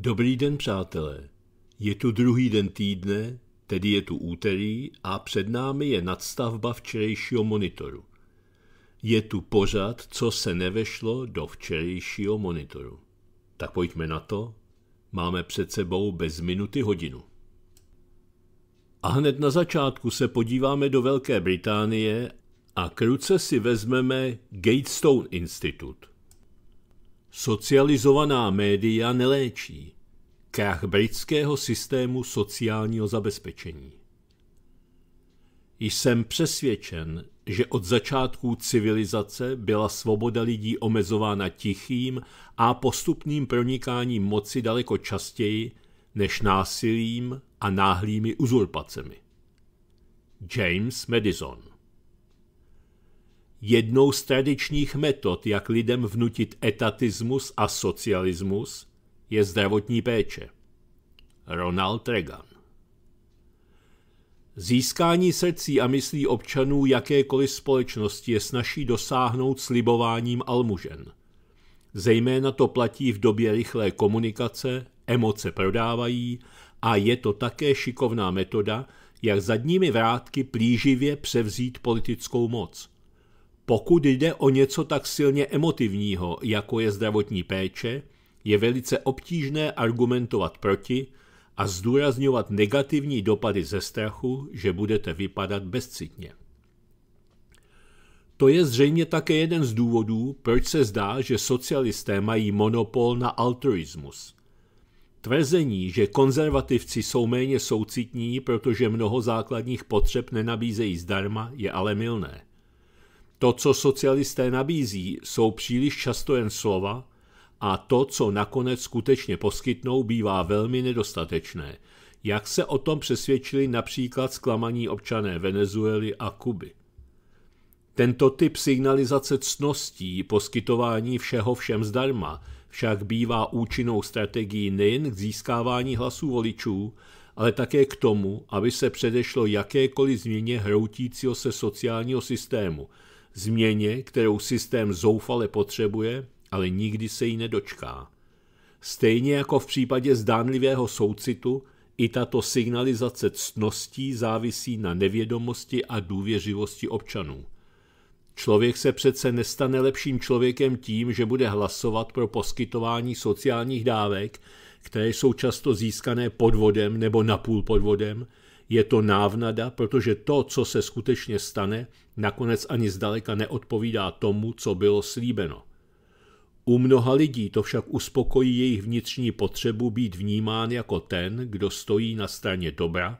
Dobrý den, přátelé. Je tu druhý den týdne, tedy je tu úterý a před námi je nadstavba včerejšího monitoru. Je tu pořad, co se nevešlo do včerejšího monitoru. Tak pojďme na to. Máme před sebou bez minuty hodinu. A hned na začátku se podíváme do Velké Británie a kruce si vezmeme Gatestone Institute. Socializovaná média neléčí. Krach britského systému sociálního zabezpečení. Jsem přesvědčen, že od začátků civilizace byla svoboda lidí omezována tichým a postupným pronikáním moci daleko častěji než násilím a náhlými uzurpacemi. James Madison Jednou z tradičních metod, jak lidem vnutit etatismus a socialismus, je zdravotní péče. Ronald Reagan Získání srdcí a myslí občanů jakékoliv společnosti je snaží dosáhnout slibováním almužen. Zejména to platí v době rychlé komunikace, emoce prodávají a je to také šikovná metoda, jak zadními vrátky plíživě převzít politickou moc – pokud jde o něco tak silně emotivního, jako je zdravotní péče, je velice obtížné argumentovat proti a zdůrazňovat negativní dopady ze strachu, že budete vypadat bezcitně. To je zřejmě také jeden z důvodů, proč se zdá, že socialisté mají monopol na altruismus. Tvrzení, že konzervativci jsou méně soucitní, protože mnoho základních potřeb nenabízejí zdarma, je ale milné. To, co socialisté nabízí, jsou příliš často jen slova a to, co nakonec skutečně poskytnou, bývá velmi nedostatečné. Jak se o tom přesvědčili například zklamaní občané Venezuely a Kuby. Tento typ signalizace cností, poskytování všeho všem zdarma, však bývá účinnou strategií nejen k získávání hlasů voličů, ale také k tomu, aby se předešlo jakékoliv změně hroutícího se sociálního systému – změně, kterou systém zoufale potřebuje, ale nikdy se jí nedočká. Stejně jako v případě zdánlivého soucitu, i tato signalizace ctností závisí na nevědomosti a důvěřivosti občanů. Člověk se přece nestane lepším člověkem tím, že bude hlasovat pro poskytování sociálních dávek, které jsou často získané podvodem nebo napůl podvodem, je to návnada, protože to, co se skutečně stane, nakonec ani zdaleka neodpovídá tomu, co bylo slíbeno. U mnoha lidí to však uspokojí jejich vnitřní potřebu být vnímán jako ten, kdo stojí na straně dobra,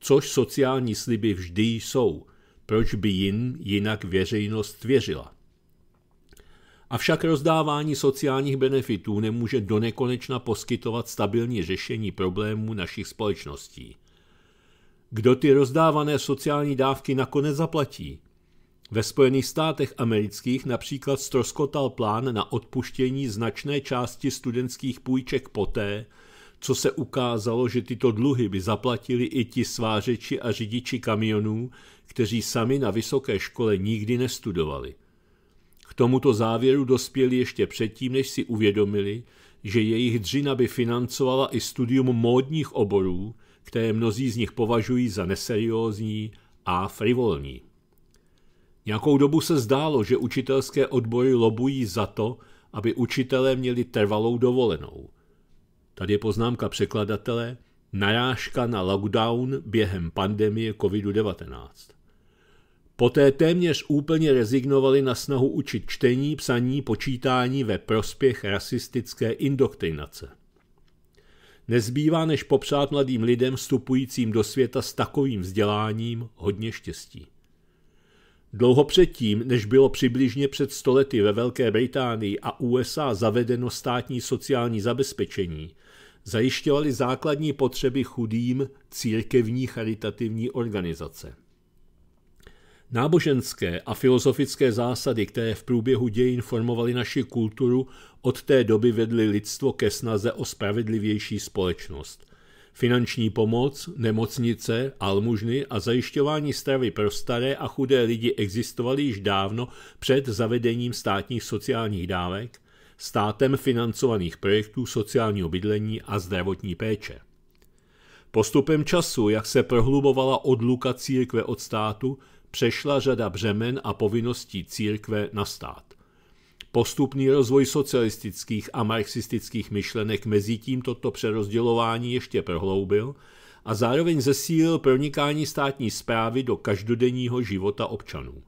což sociální sliby vždy jsou, proč by jim jinak veřejnost věřila. Avšak rozdávání sociálních benefitů nemůže donekonečna poskytovat stabilní řešení problémů našich společností. Kdo ty rozdávané sociální dávky nakonec zaplatí? Ve Spojených státech amerických například stroskotal plán na odpuštění značné části studentských půjček poté, co se ukázalo, že tyto dluhy by zaplatili i ti svářeči a řidiči kamionů, kteří sami na vysoké škole nikdy nestudovali. K tomuto závěru dospěli ještě předtím, než si uvědomili, že jejich dřina by financovala i studium módních oborů, které mnozí z nich považují za neseriózní a frivolní. Nějakou dobu se zdálo, že učitelské odbory lobují za to, aby učitelé měli trvalou dovolenou. Tady je poznámka překladatele, narážka na lockdown během pandemie COVID-19. Poté téměř úplně rezignovali na snahu učit čtení, psaní, počítání ve prospěch rasistické indoktrinace. Nezbývá než popřát mladým lidem vstupujícím do světa s takovým vzděláním hodně štěstí. Dlouho předtím, než bylo přibližně před stolety ve Velké Británii a USA zavedeno státní sociální zabezpečení, zajišťovaly základní potřeby chudým církevní charitativní organizace. Náboženské a filozofické zásady, které v průběhu dějin formovaly naši kulturu, od té doby vedly lidstvo ke snaze o spravedlivější společnost. Finanční pomoc, nemocnice, almužny a zajišťování stravy pro staré a chudé lidi existovaly již dávno před zavedením státních sociálních dávek, státem financovaných projektů sociálního bydlení a zdravotní péče. Postupem času, jak se prohlubovala odluka církve od státu, přešla řada břemen a povinností církve na stát. Postupný rozvoj socialistických a marxistických myšlenek mezi tím toto přerozdělování ještě prohloubil a zároveň zesílil pronikání státní zprávy do každodenního života občanů.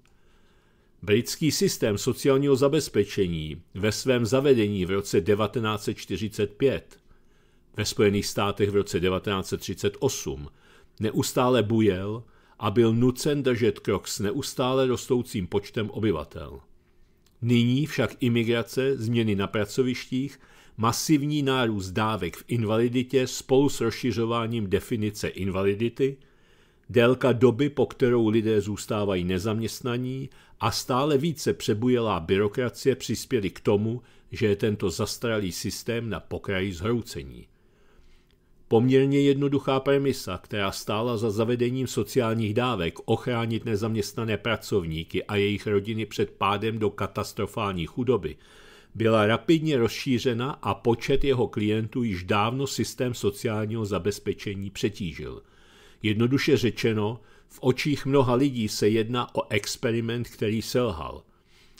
Britský systém sociálního zabezpečení ve svém zavedení v roce 1945, ve Spojených státech v roce 1938, neustále bujel a byl nucen držet krok s neustále rostoucím počtem obyvatel. Nyní však imigrace, změny na pracovištích, masivní nárůst dávek v invaliditě spolu s rozšiřováním definice invalidity, délka doby, po kterou lidé zůstávají nezaměstnaní a stále více přebujelá byrokracie přispěly k tomu, že je tento zastaralý systém na pokraji zhroucení. Poměrně jednoduchá premisa, která stála za zavedením sociálních dávek ochránit nezaměstnané pracovníky a jejich rodiny před pádem do katastrofální chudoby, byla rapidně rozšířena a počet jeho klientů již dávno systém sociálního zabezpečení přetížil. Jednoduše řečeno, v očích mnoha lidí se jedná o experiment, který selhal.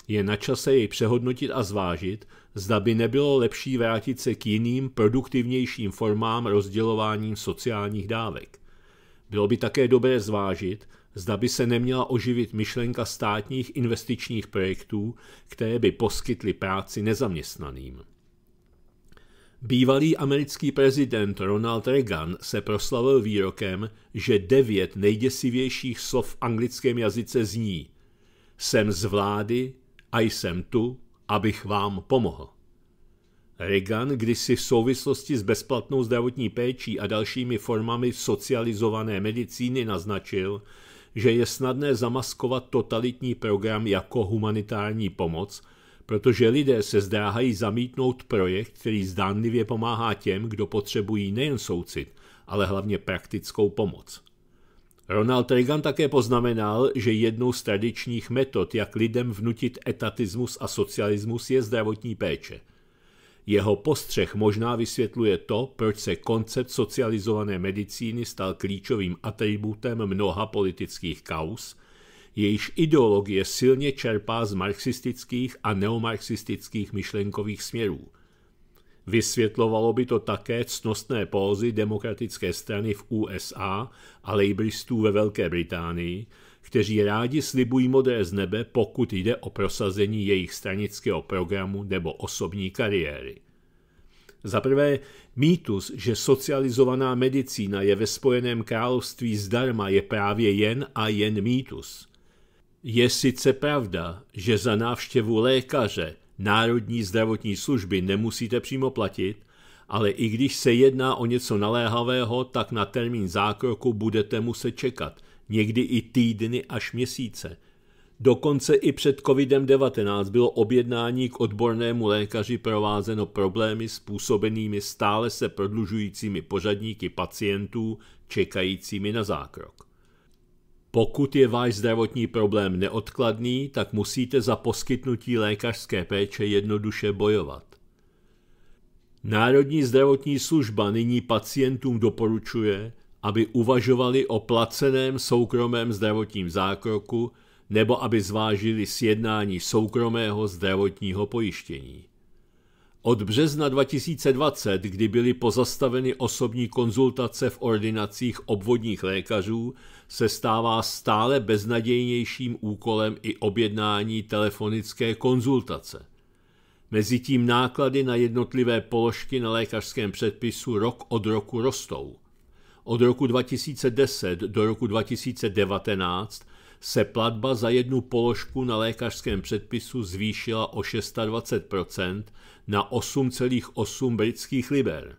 Je na čase jej přehodnotit a zvážit, zda by nebylo lepší vrátit se k jiným, produktivnějším formám rozdělování sociálních dávek. Bylo by také dobré zvážit, zda by se neměla oživit myšlenka státních investičních projektů, které by poskytly práci nezaměstnaným. Bývalý americký prezident Ronald Reagan se proslavil výrokem, že devět nejděsivějších slov v anglickém jazyce zní Jsem z vlády a jsem tu, abych vám pomohl. Reagan kdysi v souvislosti s bezplatnou zdravotní péčí a dalšími formami socializované medicíny naznačil, že je snadné zamaskovat totalitní program jako humanitární pomoc, protože lidé se zdráhají zamítnout projekt, který zdánlivě pomáhá těm, kdo potřebují nejen soucit, ale hlavně praktickou pomoc. Ronald Reagan také poznamenal, že jednou z tradičních metod, jak lidem vnutit etatismus a socialismus, je zdravotní péče. Jeho postřeh možná vysvětluje to, proč se koncept socializované medicíny stal klíčovým atributem mnoha politických kaus, jejíž ideologie silně čerpá z marxistických a neomarxistických myšlenkových směrů – Vysvětlovalo by to také cnostné pózy demokratické strany v USA a labouristů ve Velké Británii, kteří rádi slibují modré z nebe, pokud jde o prosazení jejich stranického programu nebo osobní kariéry. Za prvé, mýtus, že socializovaná medicína je ve Spojeném království zdarma, je právě jen a jen mýtus. Je sice pravda, že za návštěvu lékaře národní zdravotní služby nemusíte přímo platit, ale i když se jedná o něco naléhavého, tak na termín zákroku budete muset čekat, někdy i týdny až měsíce. Dokonce i před COVID-19 bylo objednání k odbornému lékaři provázeno problémy způsobenými stále se prodlužujícími pořadníky pacientů čekajícími na zákrok. Pokud je váš zdravotní problém neodkladný, tak musíte za poskytnutí lékařské péče jednoduše bojovat. Národní zdravotní služba nyní pacientům doporučuje, aby uvažovali o placeném soukromém zdravotním zákroku nebo aby zvážili sjednání soukromého zdravotního pojištění. Od března 2020, kdy byly pozastaveny osobní konzultace v ordinacích obvodních lékařů, se stává stále beznadějnějším úkolem i objednání telefonické konzultace. Mezitím náklady na jednotlivé položky na lékařském předpisu rok od roku rostou. Od roku 2010 do roku 2019 se platba za jednu položku na lékařském předpisu zvýšila o 26% na 8,8 britských liber.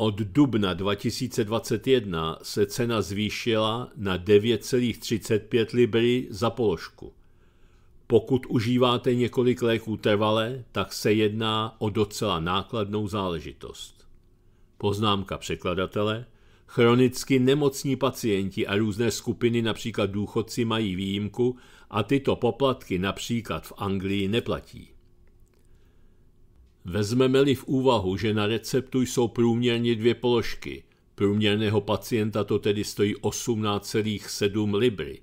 Od dubna 2021 se cena zvýšila na 9,35 libry za položku. Pokud užíváte několik léků trvale, tak se jedná o docela nákladnou záležitost. Poznámka překladatele – Chronicky nemocní pacienti a různé skupiny, například důchodci, mají výjimku a tyto poplatky například v Anglii neplatí. Vezmeme-li v úvahu, že na receptu jsou průměrně dvě položky, průměrného pacienta to tedy stojí 18,7 libry,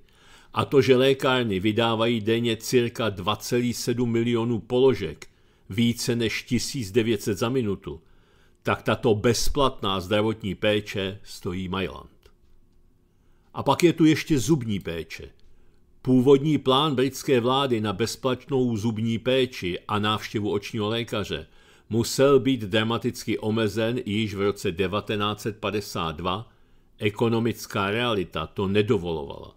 a to, že lékárny vydávají denně cirka 2,7 milionů položek, více než 1900 za minutu, tak tato bezplatná zdravotní péče stojí Mailand. A pak je tu ještě zubní péče. Původní plán britské vlády na bezplatnou zubní péči a návštěvu očního lékaře musel být dramaticky omezen již v roce 1952, ekonomická realita to nedovolovala.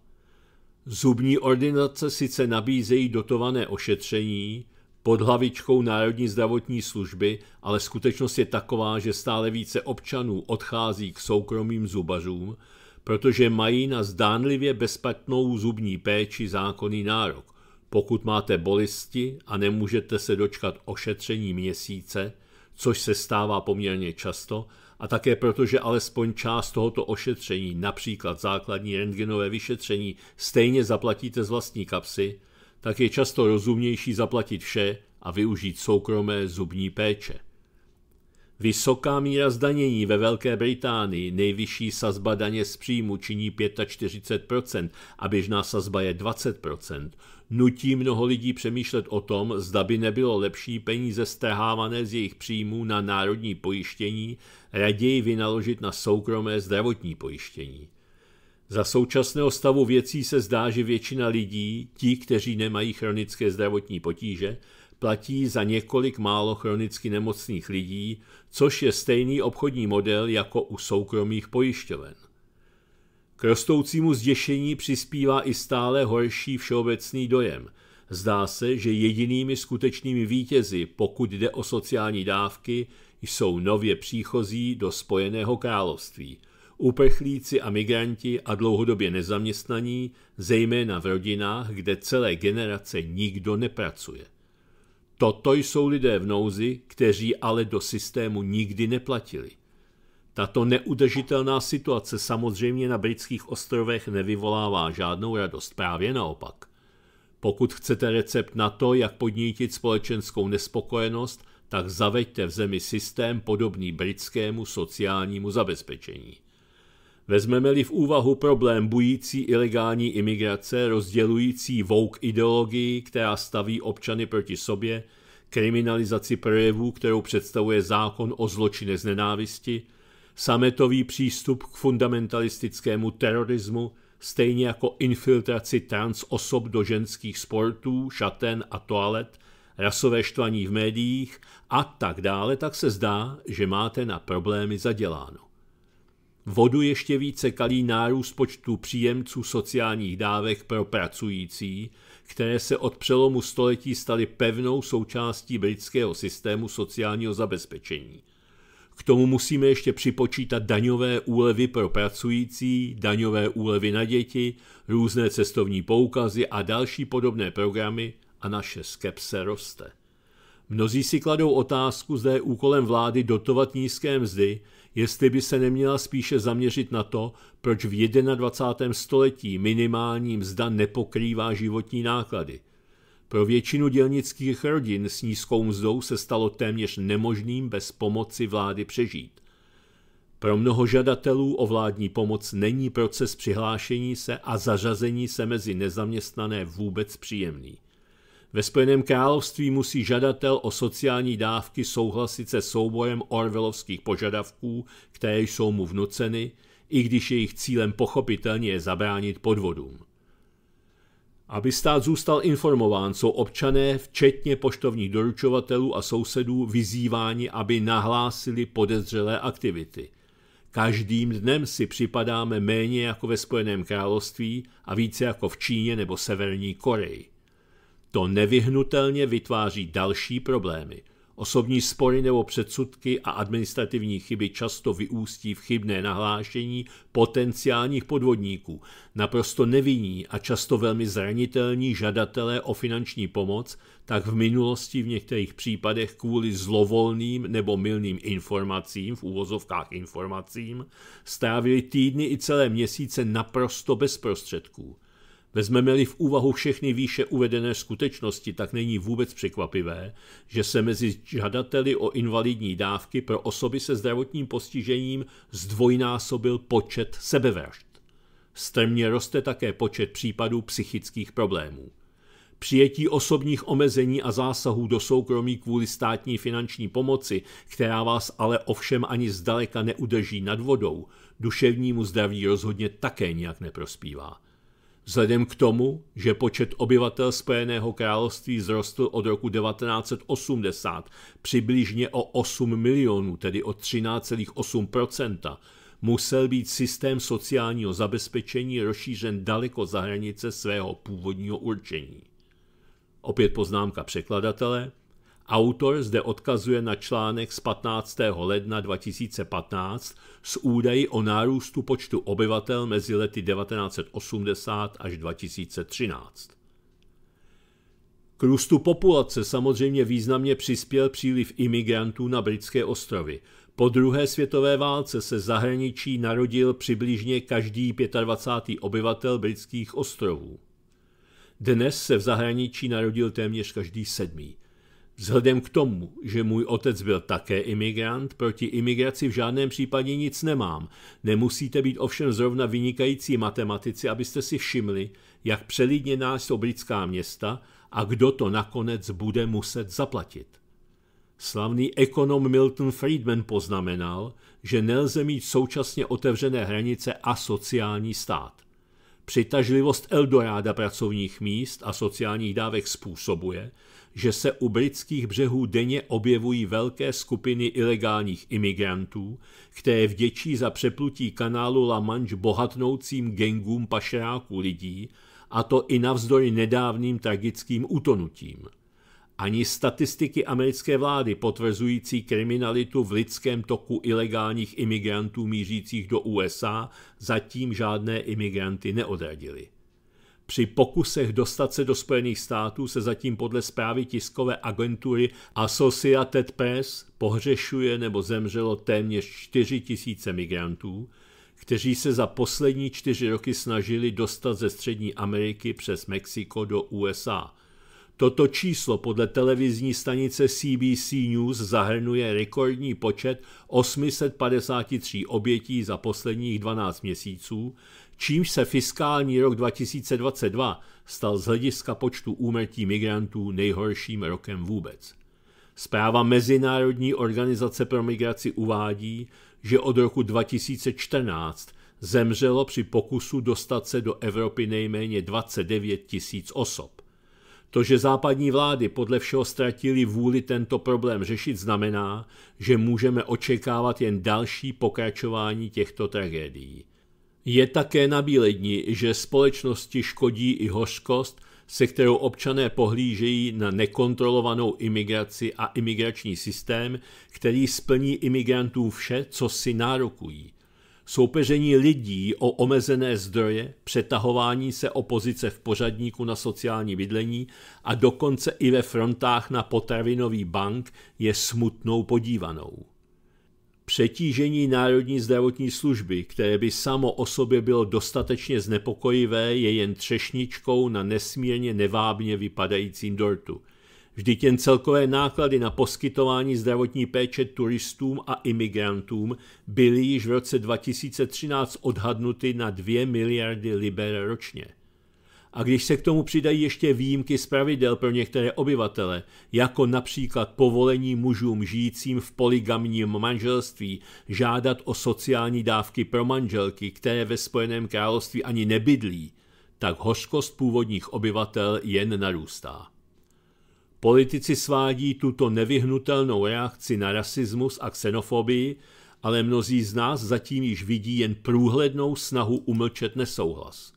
Zubní ordinace sice nabízejí dotované ošetření pod hlavičkou Národní zdravotní služby, ale skutečnost je taková, že stále více občanů odchází k soukromým zubařům, protože mají na zdánlivě bezplatnou zubní péči zákonný nárok. Pokud máte bolesti a nemůžete se dočkat ošetření měsíce, což se stává poměrně často, a také proto, že alespoň část tohoto ošetření, například základní rentgenové vyšetření, stejně zaplatíte z vlastní kapsy, tak je často rozumnější zaplatit vše a využít soukromé zubní péče. Vysoká míra zdanění ve Velké Británii, nejvyšší sazba daně z příjmu činí 45% a běžná sazba je 20%, nutí mnoho lidí přemýšlet o tom, zda by nebylo lepší peníze strhávané z jejich příjmů na národní pojištění raději vynaložit na soukromé zdravotní pojištění. Za současného stavu věcí se zdá, že většina lidí, ti, kteří nemají chronické zdravotní potíže, platí za několik málo chronicky nemocných lidí, což je stejný obchodní model jako u soukromých pojišťoven. K rostoucímu zděšení přispívá i stále horší všeobecný dojem. Zdá se, že jedinými skutečnými vítězi, pokud jde o sociální dávky, jsou nově příchozí do Spojeného království. Uprchlíci a migranti a dlouhodobě nezaměstnaní, zejména v rodinách, kde celé generace nikdo nepracuje. Toto jsou lidé v nouzi, kteří ale do systému nikdy neplatili. Tato neudržitelná situace samozřejmě na britských ostrovech nevyvolává žádnou radost, právě naopak. Pokud chcete recept na to, jak podnítit společenskou nespokojenost, tak zaveďte v zemi systém podobný britskému sociálnímu zabezpečení. Vezmeme-li v úvahu problém bující ilegální imigrace, rozdělující vouk ideologii, která staví občany proti sobě, kriminalizaci projevů, kterou představuje zákon o zločine z nenávisti, sametový přístup k fundamentalistickému terorismu, stejně jako infiltraci trans osob do ženských sportů, šaten a toalet, rasové štvaní v médiích a tak dále, tak se zdá, že máte na problémy zaděláno. Vodu ještě více kalí nárůst počtu příjemců sociálních dávek pro pracující, které se od přelomu století staly pevnou součástí britského systému sociálního zabezpečení. K tomu musíme ještě připočítat daňové úlevy pro pracující, daňové úlevy na děti, různé cestovní poukazy a další podobné programy a naše skepse roste. Mnozí si kladou otázku, zda je úkolem vlády dotovat nízké mzdy, jestli by se neměla spíše zaměřit na to, proč v 21. století minimální mzda nepokrývá životní náklady. Pro většinu dělnických rodin s nízkou mzdou se stalo téměř nemožným bez pomoci vlády přežít. Pro mnoho žadatelů o vládní pomoc není proces přihlášení se a zařazení se mezi nezaměstnané vůbec příjemný. Ve Spojeném království musí žadatel o sociální dávky souhlasit se soubojem orvelovských požadavků, které jsou mu vnuceny, i když jejich cílem pochopitelně je zabránit podvodům. Aby stát zůstal informován, jsou občané, včetně poštovních doručovatelů a sousedů, vyzýváni, aby nahlásili podezřelé aktivity. Každým dnem si připadáme méně jako ve Spojeném království a více jako v Číně nebo Severní Koreji. To nevyhnutelně vytváří další problémy. Osobní spory nebo předsudky a administrativní chyby často vyústí v chybné nahlášení potenciálních podvodníků. Naprosto nevinní a často velmi zranitelní žadatelé o finanční pomoc tak v minulosti v některých případech kvůli zlovolným nebo milným informacím, v úvozovkách informacím, strávili týdny i celé měsíce naprosto bez prostředků. Vezmeme-li v úvahu všechny výše uvedené skutečnosti, tak není vůbec překvapivé, že se mezi žadateli o invalidní dávky pro osoby se zdravotním postižením zdvojnásobil počet sebevražd. Strmě roste také počet případů psychických problémů. Přijetí osobních omezení a zásahů do soukromí kvůli státní finanční pomoci, která vás ale ovšem ani zdaleka neudrží nad vodou, duševnímu zdraví rozhodně také nijak neprospívá. Vzhledem k tomu, že počet obyvatel Spojeného království zrostl od roku 1980 přibližně o 8 milionů, tedy o 13,8% musel být systém sociálního zabezpečení rozšířen daleko za hranice svého původního určení. Opět poznámka překladatele. Autor zde odkazuje na článek z 15. ledna 2015 s údaji o nárůstu počtu obyvatel mezi lety 1980 až 2013. K růstu populace samozřejmě významně přispěl příliv imigrantů na britské ostrovy. Po druhé světové válce se zahraničí narodil přibližně každý 25. obyvatel britských ostrovů. Dnes se v zahraničí narodil téměř každý sedmý. Vzhledem k tomu, že můj otec byl také imigrant, proti imigraci v žádném případě nic nemám. Nemusíte být ovšem zrovna vynikající matematici, abyste si všimli, jak přelidněná jsou britská města a kdo to nakonec bude muset zaplatit. Slavný ekonom Milton Friedman poznamenal, že nelze mít současně otevřené hranice a sociální stát. Přitažlivost Eldoráda pracovních míst a sociálních dávek způsobuje, že se u britských břehů denně objevují velké skupiny ilegálních imigrantů, které vděčí za přeplutí kanálu La Manche bohatnoucím gengům pašeráků lidí, a to i navzdory nedávným tragickým utonutím. Ani statistiky americké vlády potvrzující kriminalitu v lidském toku ilegálních imigrantů mířících do USA zatím žádné imigranty neodradily. Při pokusech dostat se do Spojených států se zatím podle zprávy tiskové agentury Associated Press pohřešuje nebo zemřelo téměř 4 tisíce migrantů, kteří se za poslední čtyři roky snažili dostat ze Střední Ameriky přes Mexiko do USA. Toto číslo podle televizní stanice CBC News zahrnuje rekordní počet 853 obětí za posledních 12 měsíců, čímž se fiskální rok 2022 stal z hlediska počtu úmrtí migrantů nejhorším rokem vůbec. Zpráva Mezinárodní organizace pro migraci uvádí, že od roku 2014 zemřelo při pokusu dostat se do Evropy nejméně 29 tisíc osob. To, že západní vlády podle všeho ztratili vůli tento problém řešit, znamená, že můžeme očekávat jen další pokračování těchto tragédií. Je také nabílední, že společnosti škodí i hořkost, se kterou občané pohlížejí na nekontrolovanou imigraci a imigrační systém, který splní imigrantů vše, co si nárokují. Soupeření lidí o omezené zdroje, přetahování se opozice v pořadníku na sociální bydlení a dokonce i ve frontách na potravinový bank je smutnou podívanou. Přetížení Národní zdravotní služby, které by samo o sobě bylo dostatečně znepokojivé, je jen třešničkou na nesmírně nevábně vypadajícím dortu. Vždyť jen celkové náklady na poskytování zdravotní péče turistům a imigrantům byly již v roce 2013 odhadnuty na 2 miliardy liber ročně. A když se k tomu přidají ještě výjimky z pravidel pro některé obyvatele, jako například povolení mužům žijícím v poligamním manželství žádat o sociální dávky pro manželky, které ve Spojeném království ani nebydlí, tak hořkost původních obyvatel jen narůstá. Politici svádí tuto nevyhnutelnou reakci na rasismus a xenofobii, ale mnozí z nás zatím již vidí jen průhlednou snahu umlčet nesouhlas.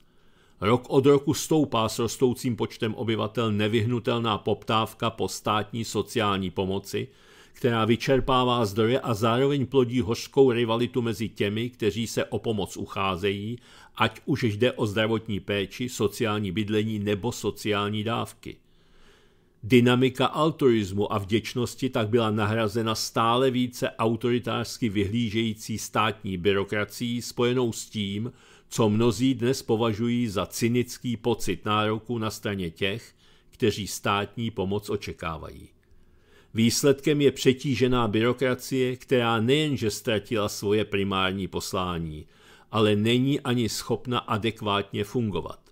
Rok od roku stoupá s rostoucím počtem obyvatel nevyhnutelná poptávka po státní sociální pomoci, která vyčerpává zdroje a zároveň plodí hořkou rivalitu mezi těmi, kteří se o pomoc ucházejí, ať už jde o zdravotní péči, sociální bydlení nebo sociální dávky. Dynamika altruismu a vděčnosti tak byla nahrazena stále více autoritářsky vyhlížející státní byrokracií spojenou s tím, co mnozí dnes považují za cynický pocit nároku na straně těch, kteří státní pomoc očekávají. Výsledkem je přetížená byrokracie, která nejenže ztratila svoje primární poslání, ale není ani schopna adekvátně fungovat.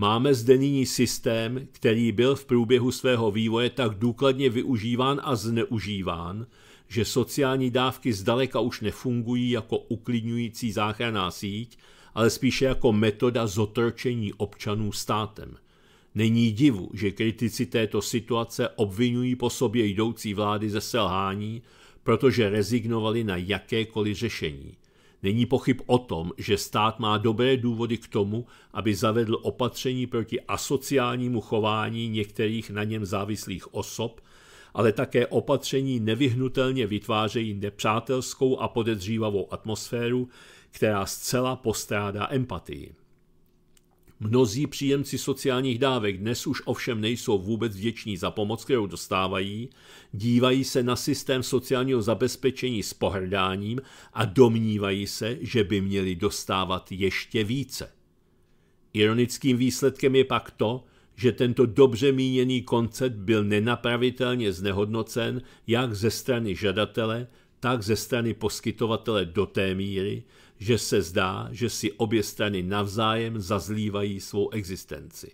Máme zde nyní systém, který byl v průběhu svého vývoje tak důkladně využíván a zneužíván, že sociální dávky zdaleka už nefungují jako uklidňující záchranná síť, ale spíše jako metoda zotročení občanů státem. Není divu, že kritici této situace obvinují po sobě jdoucí vlády ze selhání, protože rezignovali na jakékoliv řešení – Není pochyb o tom, že stát má dobré důvody k tomu, aby zavedl opatření proti asociálnímu chování některých na něm závislých osob, ale také opatření nevyhnutelně vytvářejí nepřátelskou a podezřívavou atmosféru, která zcela postrádá empatii. Mnozí příjemci sociálních dávek dnes už ovšem nejsou vůbec vděční za pomoc, kterou dostávají, dívají se na systém sociálního zabezpečení s pohrdáním a domnívají se, že by měli dostávat ještě více. Ironickým výsledkem je pak to, že tento dobře míněný koncept byl nenapravitelně znehodnocen jak ze strany žadatele, tak ze strany poskytovatele do té míry, že se zdá, že si obě strany navzájem zazlívají svou existenci.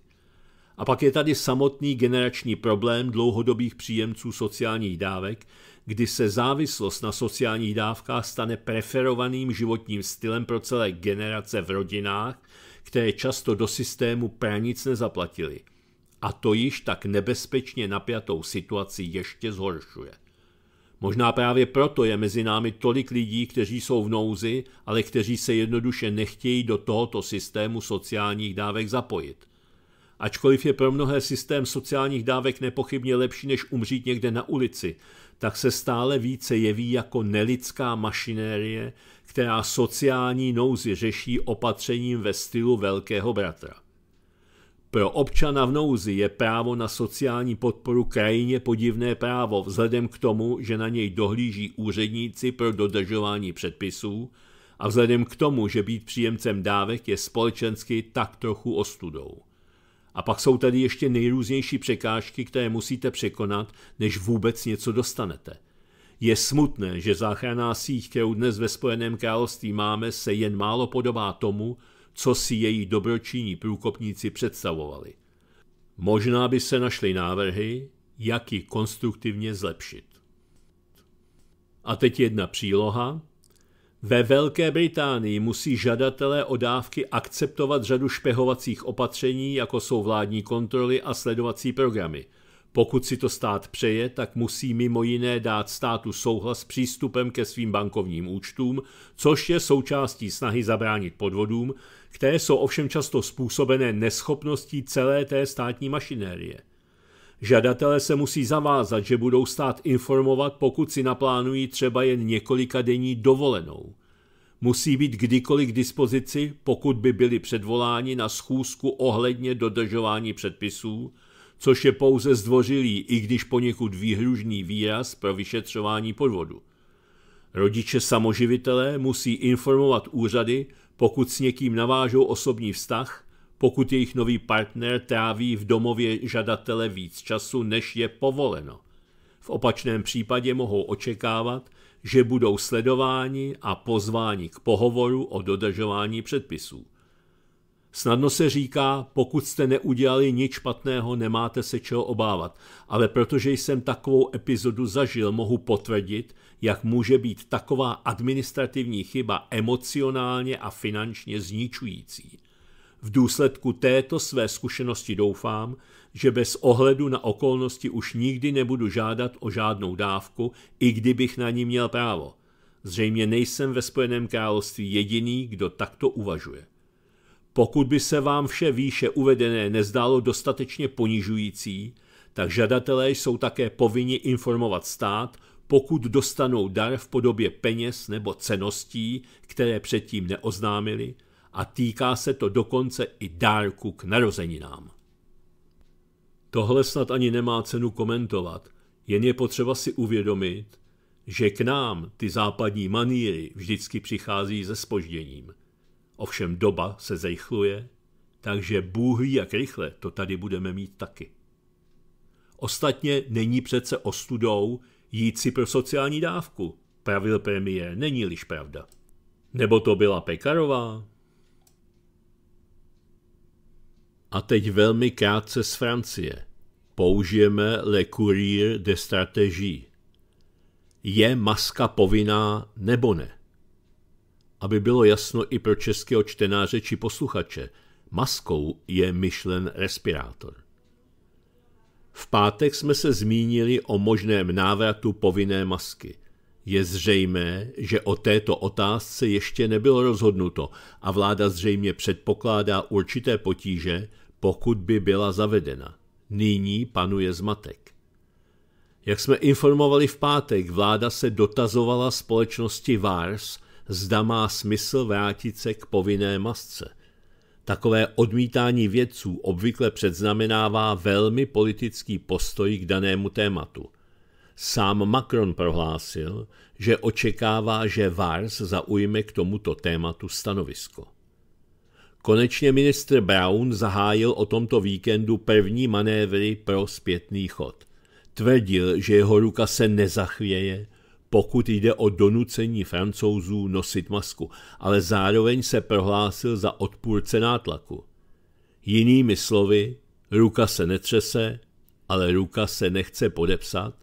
A pak je tady samotný generační problém dlouhodobých příjemců sociálních dávek, kdy se závislost na sociálních dávkách stane preferovaným životním stylem pro celé generace v rodinách, které často do systému pranic nezaplatili. A to již tak nebezpečně napjatou situaci ještě zhoršuje. Možná právě proto je mezi námi tolik lidí, kteří jsou v nouzi, ale kteří se jednoduše nechtějí do tohoto systému sociálních dávek zapojit. Ačkoliv je pro mnohé systém sociálních dávek nepochybně lepší než umřít někde na ulici, tak se stále více jeví jako nelidská mašinérie, která sociální nouzi řeší opatřením ve stylu velkého bratra. Pro občana v nouzi je právo na sociální podporu krajině podivné právo vzhledem k tomu, že na něj dohlíží úředníci pro dodržování předpisů a vzhledem k tomu, že být příjemcem dávek je společensky tak trochu ostudou. A pak jsou tady ještě nejrůznější překážky, které musíte překonat, než vůbec něco dostanete. Je smutné, že záchranná síť, kterou dnes ve Spojeném království máme, se jen málo podobá tomu, co si její dobročinní průkopníci představovali. Možná by se našly návrhy, jak ji konstruktivně zlepšit. A teď jedna příloha. Ve Velké Británii musí žadatelé o dávky akceptovat řadu špehovacích opatření, jako jsou vládní kontroly a sledovací programy – pokud si to stát přeje, tak musí mimo jiné dát státu souhlas s přístupem ke svým bankovním účtům, což je součástí snahy zabránit podvodům, které jsou ovšem často způsobené neschopností celé té státní mašinérie. Žadatelé se musí zavázat, že budou stát informovat, pokud si naplánují třeba jen několika denní dovolenou. Musí být kdykoliv k dispozici, pokud by byli předvoláni na schůzku ohledně dodržování předpisů, což je pouze zdvořilý, i když poněkud výhružný výraz pro vyšetřování podvodu. Rodiče samoživitelé musí informovat úřady, pokud s někým navážou osobní vztah, pokud jejich nový partner tráví v domově žadatele víc času, než je povoleno. V opačném případě mohou očekávat, že budou sledováni a pozváni k pohovoru o dodržování předpisů. Snadno se říká, pokud jste neudělali nic špatného, nemáte se čeho obávat, ale protože jsem takovou epizodu zažil, mohu potvrdit, jak může být taková administrativní chyba emocionálně a finančně zničující. V důsledku této své zkušenosti doufám, že bez ohledu na okolnosti už nikdy nebudu žádat o žádnou dávku, i kdybych na ní měl právo. Zřejmě nejsem ve Spojeném království jediný, kdo takto uvažuje. Pokud by se vám vše výše uvedené nezdálo dostatečně ponižující, tak žadatelé jsou také povinni informovat stát, pokud dostanou dar v podobě peněz nebo ceností, které předtím neoznámili, a týká se to dokonce i dárku k narozeninám. Tohle snad ani nemá cenu komentovat, jen je potřeba si uvědomit, že k nám ty západní maníry vždycky přichází se spožděním. Ovšem doba se zrychluje, takže Bůh ví, jak rychle to tady budeme mít taky. Ostatně není přece ostudou jít si pro sociální dávku, pravil premiér, není-liž pravda. Nebo to byla Pekarová? A teď velmi krátce z Francie. Použijeme Le Courrier de Stratégie. Je maska povinná nebo ne? Aby bylo jasno i pro českého čtenáře či posluchače, maskou je myšlen respirátor. V pátek jsme se zmínili o možném návratu povinné masky. Je zřejmé, že o této otázce ještě nebylo rozhodnuto a vláda zřejmě předpokládá určité potíže, pokud by byla zavedena. Nyní panuje zmatek. Jak jsme informovali v pátek, vláda se dotazovala společnosti VARS, zda má smysl vrátit se k povinné masce. Takové odmítání vědců obvykle předznamenává velmi politický postoj k danému tématu. Sám Macron prohlásil, že očekává, že VARS zaujme k tomuto tématu stanovisko. Konečně ministr Brown zahájil o tomto víkendu první manévry pro zpětný chod. Tvrdil, že jeho ruka se nezachvěje, pokud jde o donucení francouzů nosit masku, ale zároveň se prohlásil za odpůrce nátlaku. Jinými slovy, ruka se netřese, ale ruka se nechce podepsat.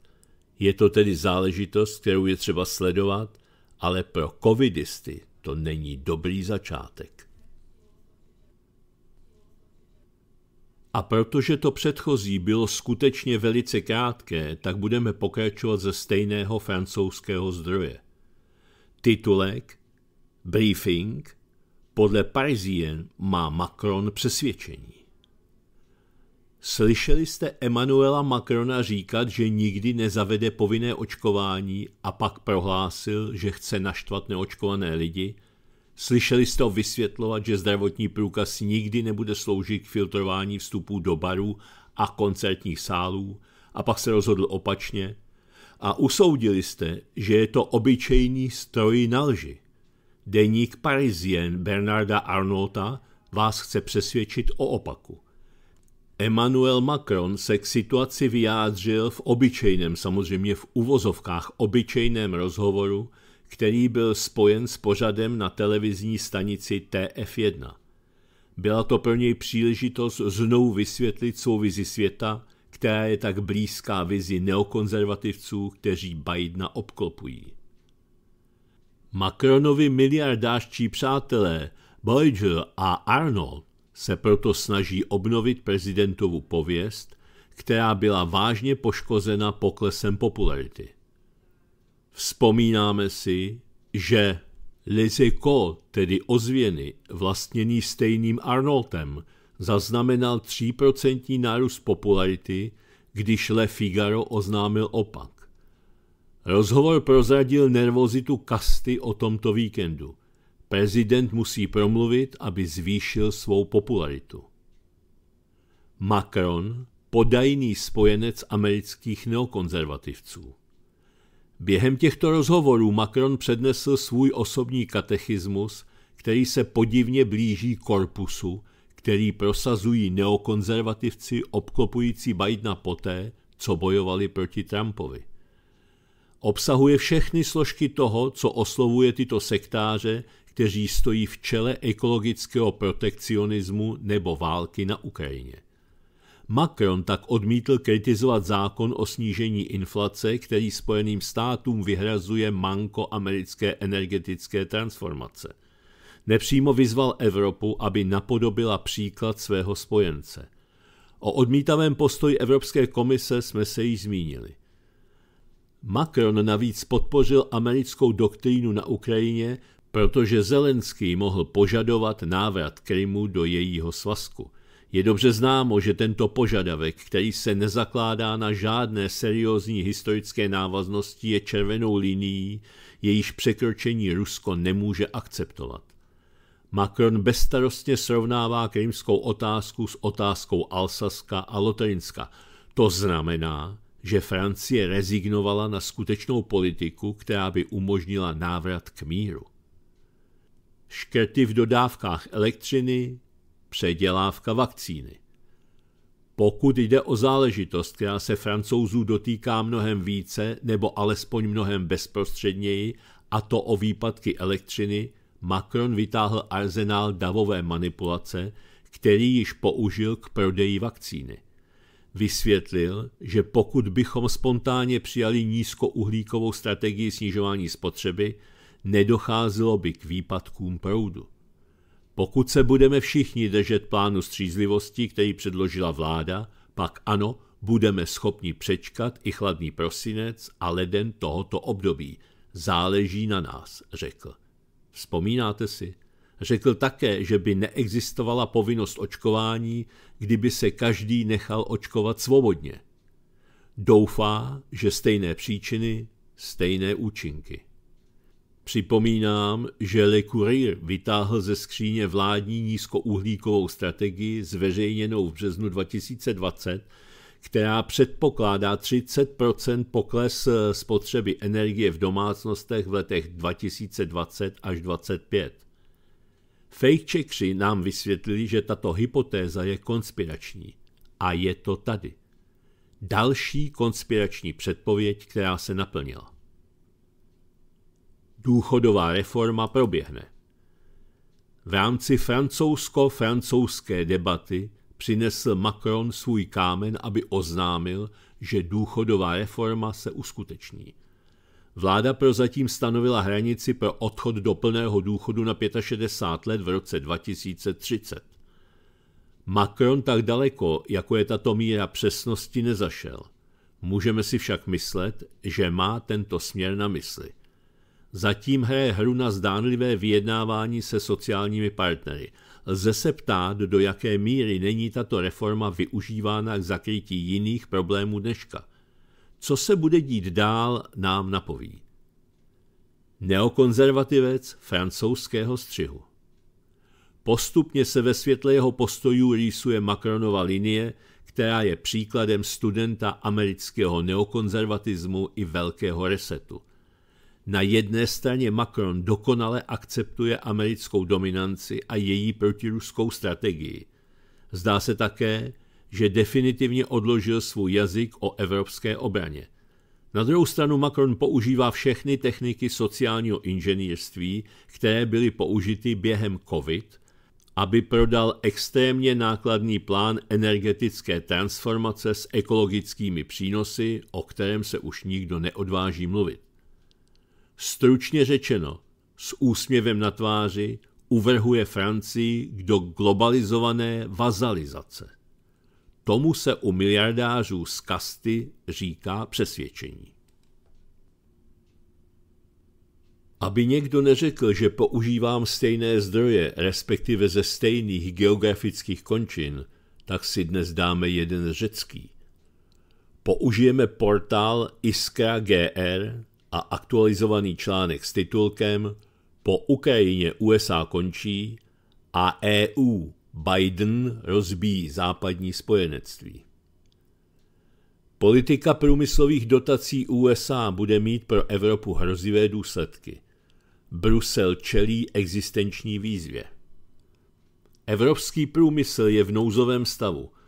Je to tedy záležitost, kterou je třeba sledovat, ale pro covidisty to není dobrý začátek. A protože to předchozí bylo skutečně velice krátké, tak budeme pokračovat ze stejného francouzského zdroje. Titulek Briefing podle Parisien má Macron přesvědčení. Slyšeli jste Emanuela Macrona říkat, že nikdy nezavede povinné očkování a pak prohlásil, že chce naštvat neočkované lidi – Slyšeli jste ho vysvětlovat, že zdravotní průkaz nikdy nebude sloužit k filtrování vstupů do barů a koncertních sálů a pak se rozhodl opačně a usoudili jste, že je to obyčejný stroj na lži. Deník Parisien Bernarda Arnolta vás chce přesvědčit o opaku. Emmanuel Macron se k situaci vyjádřil v obyčejném, samozřejmě v uvozovkách obyčejném rozhovoru, který byl spojen s pořadem na televizní stanici TF1. Byla to pro něj příležitost znovu vysvětlit svou vizi světa, která je tak blízká vizi neokonzervativců, kteří Bidena obklopují. Macronovi miliardářčí přátelé Boydger a Arnold se proto snaží obnovit prezidentovu pověst, která byla vážně poškozena poklesem popularity. Vzpomínáme si, že Échos, tedy ozvěny, vlastněný stejným Arnoldem, zaznamenal 3% nárůst popularity, když Le Figaro oznámil opak. Rozhovor prozradil nervozitu kasty o tomto víkendu. Prezident musí promluvit, aby zvýšil svou popularitu. Macron, podajný spojenec amerických neokonzervativců. Během těchto rozhovorů Macron přednesl svůj osobní katechismus, který se podivně blíží korpusu, který prosazují neokonzervativci obklopující Bidena poté, co bojovali proti Trumpovi. Obsahuje všechny složky toho, co oslovuje tyto sektáře, kteří stojí v čele ekologického protekcionismu nebo války na Ukrajině. Macron tak odmítl kritizovat zákon o snížení inflace, který Spojeným státům vyhrazuje manko americké energetické transformace. Nepřímo vyzval Evropu, aby napodobila příklad svého spojence. O odmítavém postoji Evropské komise jsme se již zmínili. Macron navíc podpořil americkou doktrínu na Ukrajině, protože Zelenský mohl požadovat návrat Krymu do jejího svazku – je dobře známo, že tento požadavek, který se nezakládá na žádné seriózní historické návaznosti, je červenou linií, jejíž překročení Rusko nemůže akceptovat. Macron bezstarostně srovnává krymskou otázku s otázkou Alsaska a Lotrinska. To znamená, že Francie rezignovala na skutečnou politiku, která by umožnila návrat k míru. Škrty v dodávkách elektřiny, předělávka vakcíny. Pokud jde o záležitost, která se francouzů dotýká mnohem více nebo alespoň mnohem bezprostředněji, a to o výpadky elektřiny, Macron vytáhl arzenál davové manipulace, který již použil k prodeji vakcíny. Vysvětlil, že pokud bychom spontánně přijali nízkouhlíkovou strategii snižování spotřeby, nedocházelo by k výpadkům proudu. Pokud se budeme všichni držet plánu střízlivosti, který předložila vláda, pak ano, budeme schopni přečkat i chladný prosinec a leden tohoto období. Záleží na nás, řekl. Vzpomínáte si? Řekl také, že by neexistovala povinnost očkování, kdyby se každý nechal očkovat svobodně. Doufá, že stejné příčiny, stejné účinky. Připomínám, že Le Courier vytáhl ze skříně vládní nízkouhlíkovou strategii zveřejněnou v březnu 2020, která předpokládá 30% pokles spotřeby energie v domácnostech v letech 2020 až 2025. Fake checkři nám vysvětlili, že tato hypotéza je konspirační. A je to tady. Další konspirační předpověď, která se naplnila. Důchodová reforma proběhne. V rámci francouzsko-francouzské debaty přinesl Macron svůj kámen, aby oznámil, že důchodová reforma se uskuteční. Vláda prozatím stanovila hranici pro odchod do plného důchodu na 65 let v roce 2030. Macron tak daleko, jako je tato míra přesnosti, nezašel. Můžeme si však myslet, že má tento směr na mysli. Zatím hraje hru na zdánlivé vyjednávání se sociálními partnery. Lze se ptát, do jaké míry není tato reforma využívána k zakrytí jiných problémů dneška. Co se bude dít dál, nám napoví. Neokonzervativec francouzského střihu. Postupně se ve světle jeho postojů rýsuje Macronova linie, která je příkladem studenta amerického neokonzervatismu i velkého resetu – na jedné straně Macron dokonale akceptuje americkou dominanci a její protiruskou strategii. Zdá se také, že definitivně odložil svůj jazyk o evropské obraně. Na druhou stranu Macron používá všechny techniky sociálního inženýrství, které byly použity během COVID, aby prodal extrémně nákladný plán energetické transformace s ekologickými přínosy, o kterém se už nikdo neodváží mluvit. Stručně řečeno, s úsměvem na tváři uvrhuje Francii do globalizované vazalizace. Tomu se u miliardářů z kasty říká přesvědčení. Aby někdo neřekl, že používám stejné zdroje, respektive ze stejných geografických končin, tak si dnes dáme jeden řecký. Použijeme portál Iskra GR, a aktualizovaný článek s titulkem Po Ukrajině USA končí a EU Biden rozbíjí západní spojenectví. Politika průmyslových dotací USA bude mít pro Evropu hrozivé důsledky. Brusel čelí existenční výzvě. Evropský průmysl je v nouzovém stavu –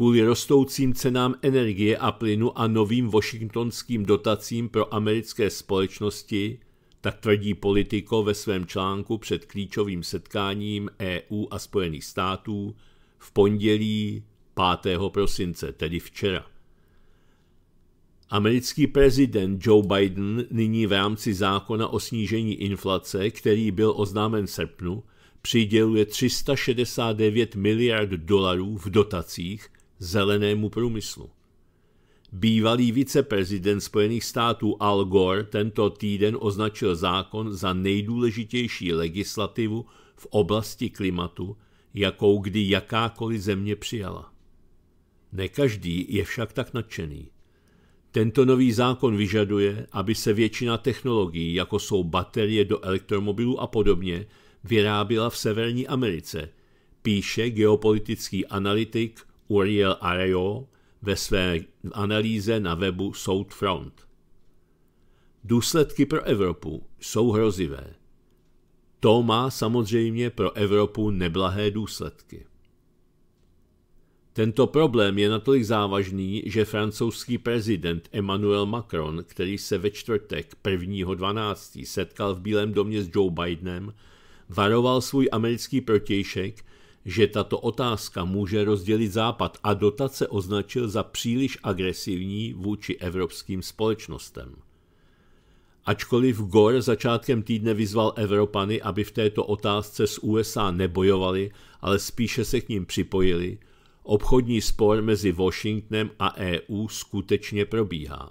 kvůli rostoucím cenám energie a plynu a novým washingtonským dotacím pro americké společnosti, tak tvrdí politiko ve svém článku před klíčovým setkáním EU a Spojených států v pondělí 5. prosince, tedy včera. Americký prezident Joe Biden nyní v rámci zákona o snížení inflace, který byl oznámen v srpnu, přiděluje 369 miliard dolarů v dotacích zelenému průmyslu. Bývalý viceprezident Spojených států Al Gore tento týden označil zákon za nejdůležitější legislativu v oblasti klimatu, jakou kdy jakákoliv země přijala. Ne každý je však tak nadšený. Tento nový zákon vyžaduje, aby se většina technologií, jako jsou baterie do elektromobilů a podobně, vyráběla v Severní Americe, píše geopolitický analytik Uriel Areo ve své analýze na webu Southfront. Důsledky pro Evropu jsou hrozivé. To má samozřejmě pro Evropu neblahé důsledky. Tento problém je natolik závažný, že francouzský prezident Emmanuel Macron, který se ve čtvrtek 1.12. setkal v Bílém domě s Joe Bidenem, varoval svůj americký protějšek, že tato otázka může rozdělit Západ a dotace označil za příliš agresivní vůči evropským společnostem. Ačkoliv Gore začátkem týdne vyzval Evropany, aby v této otázce s USA nebojovali, ale spíše se k ním připojili, obchodní spor mezi Washingtonem a EU skutečně probíhá.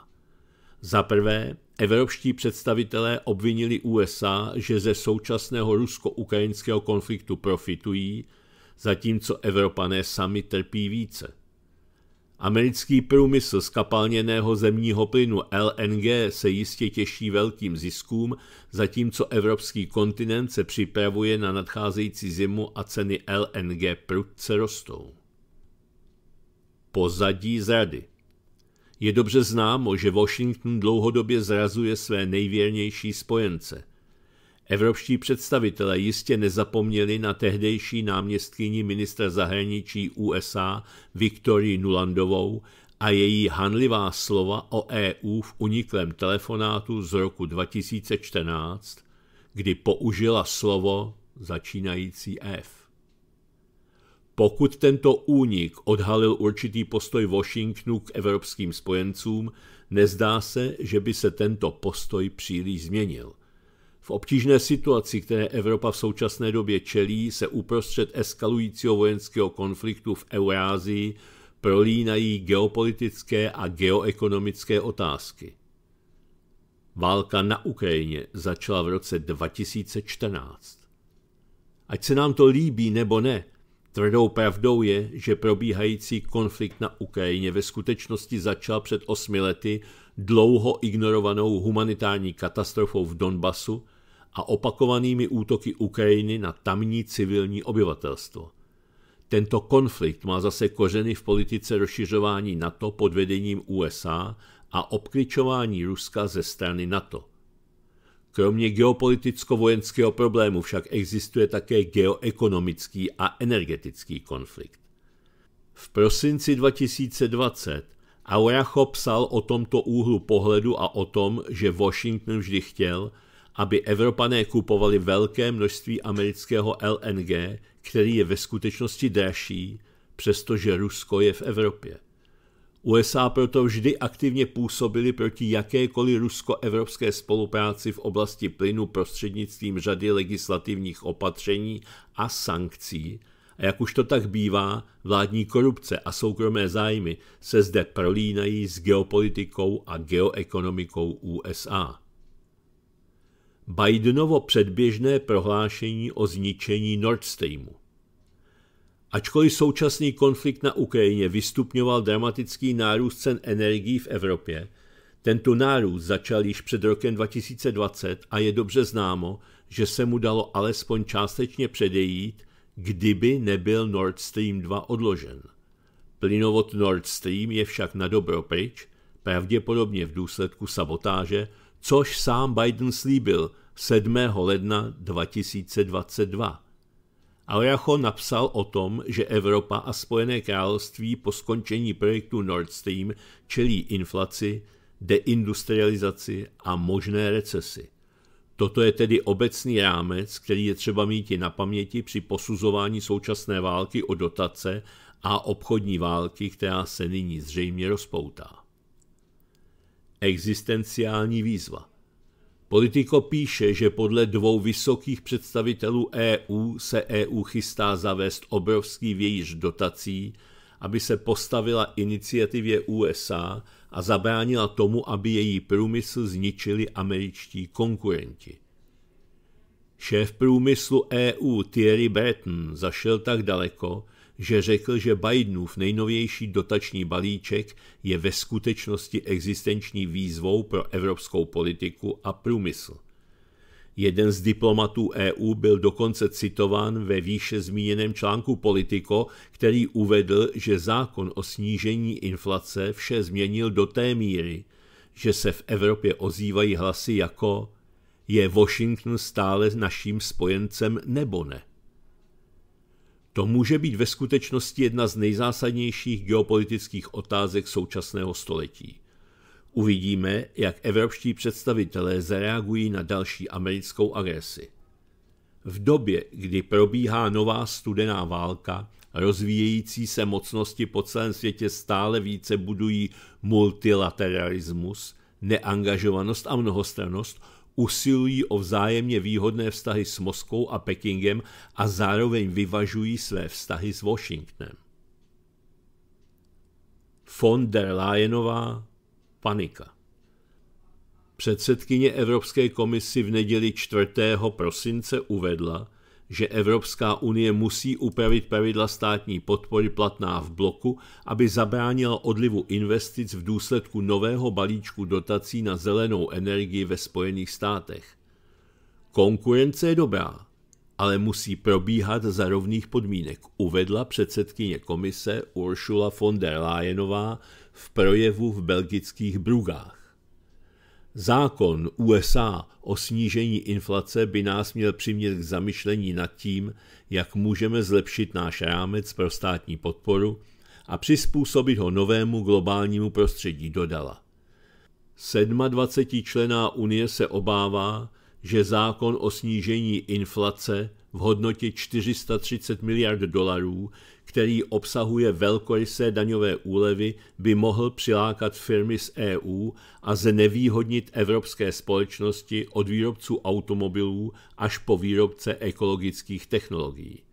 Za prvé, evropští představitelé obvinili USA, že ze současného rusko-ukrajinského konfliktu profitují, zatímco Evropané sami trpí více. Americký průmysl skapalněného zemního plynu LNG se jistě těší velkým ziskům, zatímco evropský kontinent se připravuje na nadcházející zimu a ceny LNG prudce rostou. Pozadí zrady Je dobře známo, že Washington dlouhodobě zrazuje své nejvěrnější spojence. Evropští představitelé jistě nezapomněli na tehdejší náměstkyni ministra zahraničí USA Viktorii Nulandovou a její hanlivá slova o EU v uniklém telefonátu z roku 2014, kdy použila slovo začínající F. Pokud tento únik odhalil určitý postoj Washingtonu k evropským spojencům, nezdá se, že by se tento postoj příliš změnil. V obtížné situaci, které Evropa v současné době čelí, se uprostřed eskalujícího vojenského konfliktu v Eurázii prolínají geopolitické a geoekonomické otázky. Válka na Ukrajině začala v roce 2014. Ať se nám to líbí nebo ne, tvrdou pravdou je, že probíhající konflikt na Ukrajině ve skutečnosti začal před osmi lety dlouho ignorovanou humanitární katastrofou v Donbasu a opakovanými útoky Ukrajiny na tamní civilní obyvatelstvo. Tento konflikt má zase kořeny v politice rozšiřování NATO pod vedením USA a obkličování Ruska ze strany NATO. Kromě geopoliticko-vojenského problému však existuje také geoekonomický a energetický konflikt. V prosinci 2020 Auracho psal o tomto úhlu pohledu a o tom, že Washington vždy chtěl, aby Evropané kupovali velké množství amerického LNG, který je ve skutečnosti dražší, přestože Rusko je v Evropě. USA proto vždy aktivně působili proti jakékoliv rusko-evropské spolupráci v oblasti plynu prostřednictvím řady legislativních opatření a sankcí, a jak už to tak bývá, vládní korupce a soukromé zájmy se zde prolínají s geopolitikou a geoekonomikou USA. Bidenovo předběžné prohlášení o zničení Nord Streamu. Ačkoliv současný konflikt na Ukrajině vystupňoval dramatický nárůst cen energií v Evropě, tento nárůst začal již před rokem 2020 a je dobře známo, že se mu dalo alespoň částečně předejít, kdyby nebyl Nord Stream 2 odložen. Plynovod Nord Stream je však na dobro pryč, pravděpodobně v důsledku sabotáže, což sám Biden slíbil 7. ledna 2022. Aleacho napsal o tom, že Evropa a Spojené království po skončení projektu Nord Stream čelí inflaci, deindustrializaci a možné recesi. Toto je tedy obecný rámec, který je třeba mít i na paměti při posuzování současné války o dotace a obchodní války, která se nyní zřejmě rozpoutá. Existenciální výzva. Politiko píše, že podle dvou vysokých představitelů EU se EU chystá zavést obrovský vějíř dotací, aby se postavila iniciativě USA a zabránila tomu, aby její průmysl zničili američtí konkurenti. Šéf průmyslu EU Thierry Breton zašel tak daleko, že řekl, že Bidenův nejnovější dotační balíček je ve skutečnosti existenční výzvou pro evropskou politiku a průmysl. Jeden z diplomatů EU byl dokonce citován ve výše zmíněném článku Politico, který uvedl, že zákon o snížení inflace vše změnil do té míry, že se v Evropě ozývají hlasy jako je Washington stále naším spojencem nebo ne. To může být ve skutečnosti jedna z nejzásadnějších geopolitických otázek současného století. Uvidíme, jak evropští představitelé zareagují na další americkou agresi. V době, kdy probíhá nová studená válka, rozvíjející se mocnosti po celém světě stále více budují multilateralismus, neangažovanost a mnohostranost, usilují o vzájemně výhodné vztahy s Moskou a Pekingem a zároveň vyvažují své vztahy s Washingtonem. Von der Leyenová panika. Předsedkyně Evropské komisi v neděli 4. prosince uvedla, že Evropská unie musí upravit pravidla státní podpory platná v bloku, aby zabránila odlivu investic v důsledku nového balíčku dotací na zelenou energii ve Spojených státech. Konkurence je dobrá, ale musí probíhat za rovných podmínek, uvedla předsedkyně komise Ursula von der Leyenová v projevu v belgických Brugách. Zákon USA o snížení inflace by nás měl přimět k zamyšlení nad tím, jak můžeme zlepšit náš rámec pro státní podporu a přizpůsobit ho novému globálnímu prostředí, dodala. 27 člená Unie se obává, že zákon o snížení inflace v hodnotě 430 miliard dolarů který obsahuje velkorysé daňové úlevy, by mohl přilákat firmy z EU a znevýhodnit evropské společnosti od výrobců automobilů až po výrobce ekologických technologií.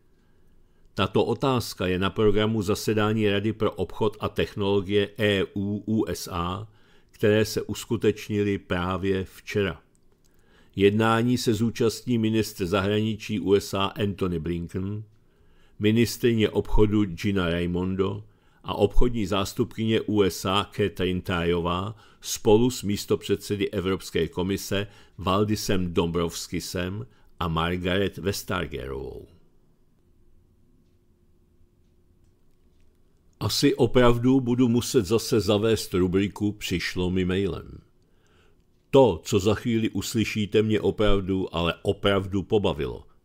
Tato otázka je na programu zasedání Rady pro obchod a technologie EU-USA, které se uskutečnily právě včera. Jednání se zúčastní ministr zahraničí USA Anthony Blinken, ministrině obchodu Gina Raimondo a obchodní zástupkyně USA Catherine Tajová spolu s místopředsedy Evropské komise Valdisem Dombrovskisem a Margaret Vestagerovou. Asi opravdu budu muset zase zavést rubriku Přišlo mi mailem. To, co za chvíli uslyšíte, mě opravdu, ale opravdu pobavilo –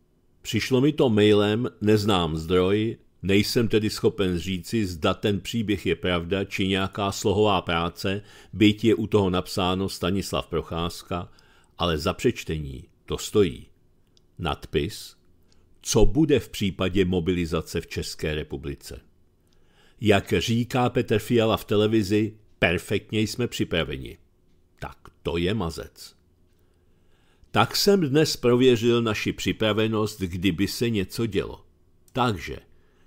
Přišlo mi to mailem, neznám zdroj, nejsem tedy schopen říci, zda ten příběh je pravda, či nějaká slohová práce, byť je u toho napsáno Stanislav Procházka, ale za přečtení to stojí. Nadpis Co bude v případě mobilizace v České republice? Jak říká Petr Fiala v televizi, perfektně jsme připraveni. To je mazec. Tak jsem dnes prověřil naši připravenost, kdyby se něco dělo. Takže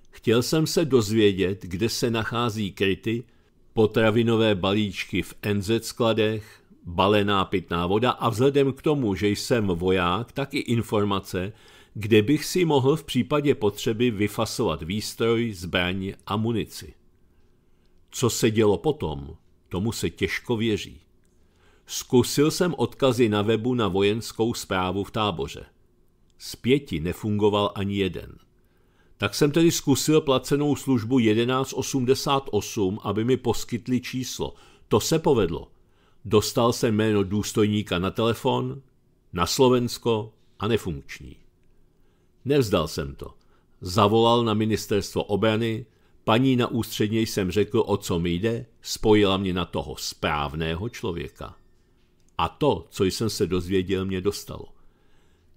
chtěl jsem se dozvědět, kde se nachází kryty, potravinové balíčky v NZ skladech, balená pitná voda a vzhledem k tomu, že jsem voják, tak i informace, kde bych si mohl v případě potřeby vyfasovat výstroj, zbraň a munici. Co se dělo potom, tomu se těžko věří. Zkusil jsem odkazy na webu na vojenskou zprávu v táboře. Z pěti nefungoval ani jeden. Tak jsem tedy zkusil placenou službu 1188, aby mi poskytli číslo. To se povedlo. Dostal jsem jméno důstojníka na telefon, na Slovensko a nefunkční. Nevzdal jsem to. Zavolal na ministerstvo obrany, paní na ústředně jsem řekl, o co mi jde, spojila mě na toho správného člověka. A to, co jsem se dozvěděl, mě dostalo.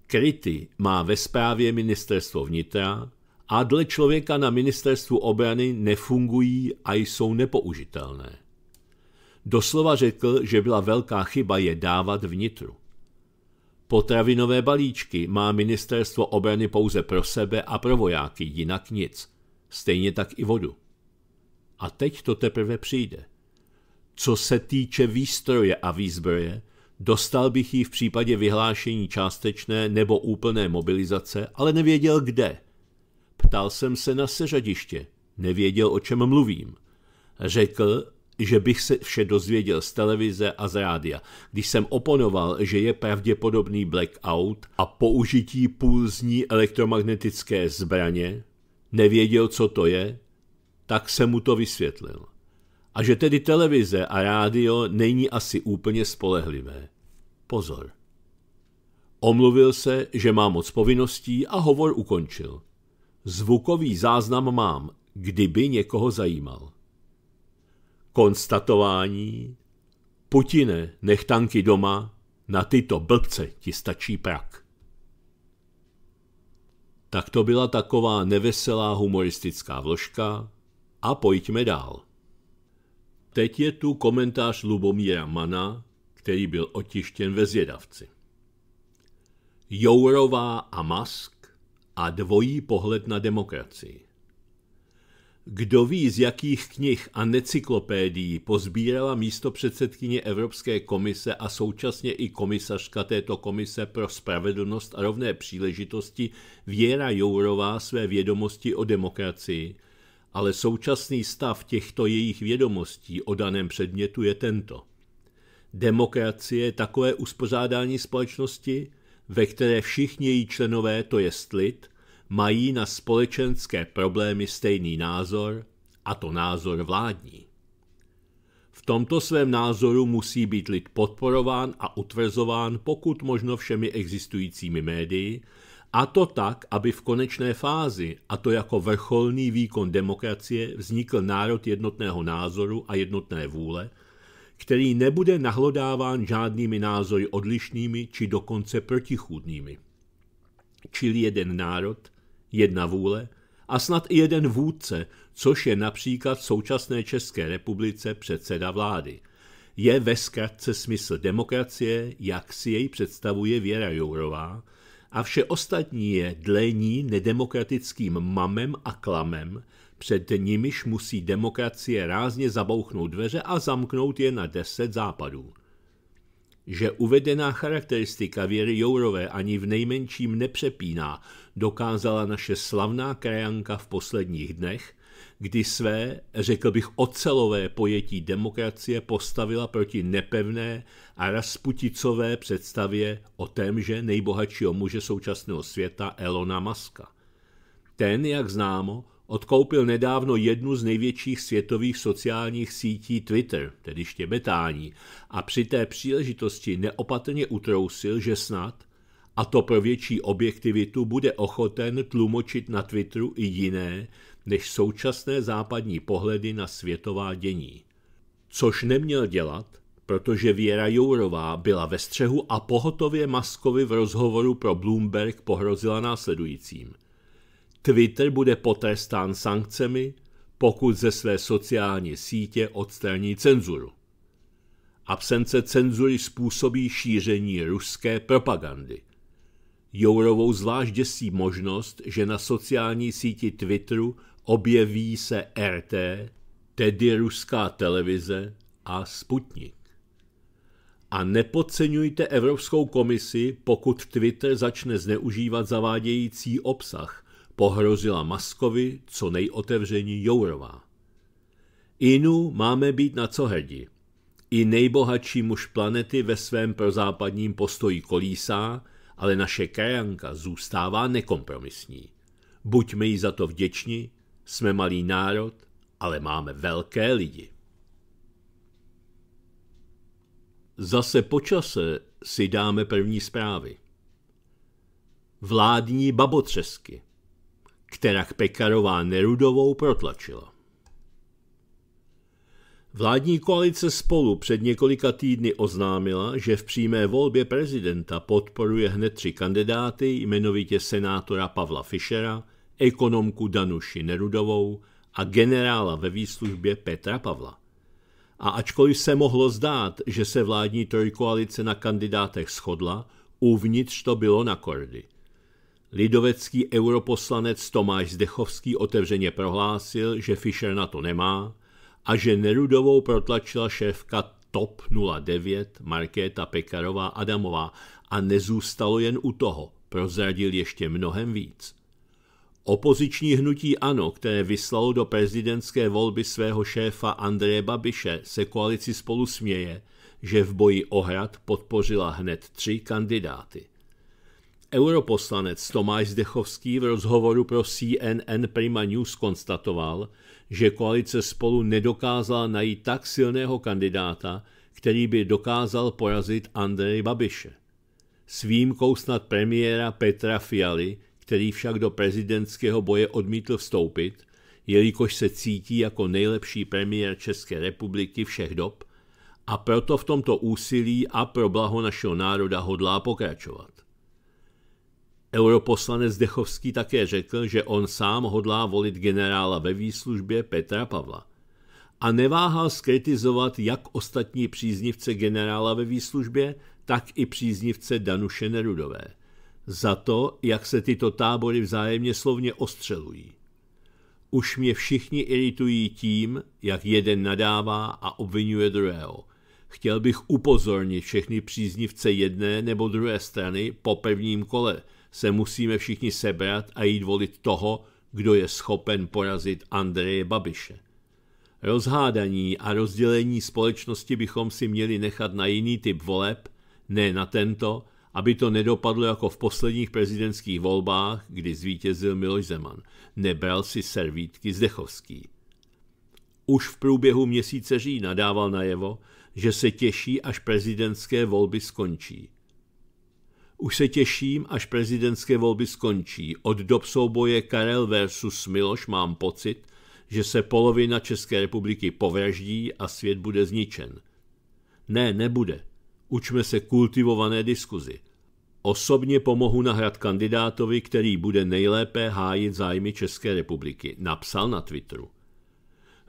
Kryty má ve správě ministerstvo vnitra a dle člověka na ministerstvu obrany nefungují a jsou nepoužitelné. Doslova řekl, že byla velká chyba je dávat vnitru. Potravinové balíčky má ministerstvo obrany pouze pro sebe a pro vojáky, jinak nic. Stejně tak i vodu. A teď to teprve přijde. Co se týče výstroje a výzbroje, Dostal bych ji v případě vyhlášení částečné nebo úplné mobilizace, ale nevěděl kde. Ptal jsem se na seřadiště, nevěděl, o čem mluvím. Řekl, že bych se vše dozvěděl z televize a z rádia. Když jsem oponoval, že je pravděpodobný blackout a použití pulzní elektromagnetické zbraně, nevěděl, co to je, tak jsem mu to vysvětlil. A že tedy televize a rádio není asi úplně spolehlivé. Pozor. Omluvil se, že má moc povinností a hovor ukončil. Zvukový záznam mám, kdyby někoho zajímal. Konstatování. Putine, nech tanky doma, na tyto blbce ti stačí prak. Tak to byla taková neveselá humoristická vložka a pojďme dál. Teď je tu komentář Lubomíra Mana, který byl otištěn ve zvědavci. Jourová a Musk a dvojí pohled na demokracii. Kdo ví, z jakých knih a necyklopédií pozbírala místo předsedkyně Evropské komise a současně i komisařka této komise pro spravedlnost a rovné příležitosti Věra Jourová své vědomosti o demokracii, ale současný stav těchto jejich vědomostí o daném předmětu je tento. Demokracie je takové uspořádání společnosti, ve které všichni její členové, to je lid, mají na společenské problémy stejný názor, a to názor vládní. V tomto svém názoru musí být lid podporován a utvrzován pokud možno všemi existujícími médii, a to tak, aby v konečné fázi, a to jako vrcholný výkon demokracie, vznikl národ jednotného názoru a jednotné vůle, který nebude nahlodáván žádnými názory odlišnými či dokonce protichůdnými. Čili jeden národ, jedna vůle a snad i jeden vůdce, což je například v současné České republice předseda vlády. Je ve zkratce smysl demokracie, jak si jej představuje Věra Jourová, a vše ostatní je dle ní nedemokratickým mamem a klamem, před nimiž musí demokracie rázně zabouchnout dveře a zamknout je na deset západů. Že uvedená charakteristika Věry Jourové ani v nejmenším nepřepíná, dokázala naše slavná krajanka v posledních dnech, kdy své, řekl bych, ocelové pojetí demokracie postavila proti nepevné a rasputicové představě o témže nejbohatšího muže současného světa Elona Muska. Ten, jak známo, odkoupil nedávno jednu z největších světových sociálních sítí Twitter, tedy štěbetání, a při té příležitosti neopatrně utrousil, že snad, a to pro větší objektivitu, bude ochoten tlumočit na Twitteru i jiné, než současné západní pohledy na světová dění. Což neměl dělat, protože Věra Jourová byla ve střehu a pohotově Maskovi v rozhovoru pro Bloomberg pohrozila následujícím – Twitter bude potrestán sankcemi, pokud ze své sociální sítě odstraní cenzuru. Absence cenzury způsobí šíření ruské propagandy. Jourovou zvlášť děsí možnost, že na sociální síti Twitteru objeví se RT, tedy ruská televize a Sputnik. A nepodceňujte Evropskou komisi, pokud Twitter začne zneužívat zavádějící obsah – pohrozila Maskovi co nejotevření Jourová. Inu máme být na co hrdi. I nejbohatší muž planety ve svém prozápadním postoji kolísá, ale naše krajanka zůstává nekompromisní. Buďme jí za to vděční, jsme malý národ, ale máme velké lidi. Zase po čase si dáme první zprávy. Vládní babotřesky – kterak Pekarová Nerudovou protlačila. Vládní koalice spolu před několika týdny oznámila, že v přímé volbě prezidenta podporuje hned tři kandidáty, jmenovitě senátora Pavla Fischera, ekonomku Danuši Nerudovou a generála ve výslužbě Petra Pavla. A ačkoliv se mohlo zdát, že se vládní trojkoalice na kandidátech shodla, uvnitř to bylo na kordy – Lidovecký europoslanec Tomáš Zdechovský otevřeně prohlásil, že Fischer na to nemá a že Nerudovou protlačila šéfka TOP 09 Markéta Pekarová Adamová a nezůstalo jen u toho, prozradil ještě mnohem víc. Opoziční hnutí ANO, které vyslalo do prezidentské volby svého šéfa Andreje Babiše, se koalici spolu směje, že v boji o hrad podpořila hned tři kandidáty. Europoslanec Tomáš Zdechovský v rozhovoru pro CNN Prima News konstatoval, že koalice spolu nedokázala najít tak silného kandidáta, který by dokázal porazit Andrej Babiše. S výjimkou snad premiéra Petra Fialy, který však do prezidentského boje odmítl vstoupit, jelikož se cítí jako nejlepší premiér České republiky všech dob a proto v tomto úsilí a pro blaho našeho národa hodlá pokračovat. Europoslanec Dechovský také řekl, že on sám hodlá volit generála ve výslužbě Petra Pavla. A neváhal skritizovat jak ostatní příznivce generála ve výslužbě, tak i příznivce Danuše Nerudové. Za to, jak se tyto tábory vzájemně slovně ostřelují. Už mě všichni iritují tím, jak jeden nadává a obvinuje druhého. Chtěl bych upozornit všechny příznivce jedné nebo druhé strany po prvním kole – se musíme všichni sebrat a jít volit toho, kdo je schopen porazit Andreje Babiše. Rozhádaní a rozdělení společnosti bychom si měli nechat na jiný typ voleb, ne na tento, aby to nedopadlo jako v posledních prezidentských volbách, kdy zvítězil Miloš Zeman. Nebral si servítky Zdechovský. Už v průběhu měsíce října dával najevo, že se těší, až prezidentské volby skončí. Už se těším, až prezidentské volby skončí. Od dob souboje Karel versus Miloš mám pocit, že se polovina České republiky povraždí a svět bude zničen. Ne, nebude. Učme se kultivované diskuzi. Osobně pomohu nahrad kandidátovi, který bude nejlépe hájit zájmy České republiky, napsal na Twitteru.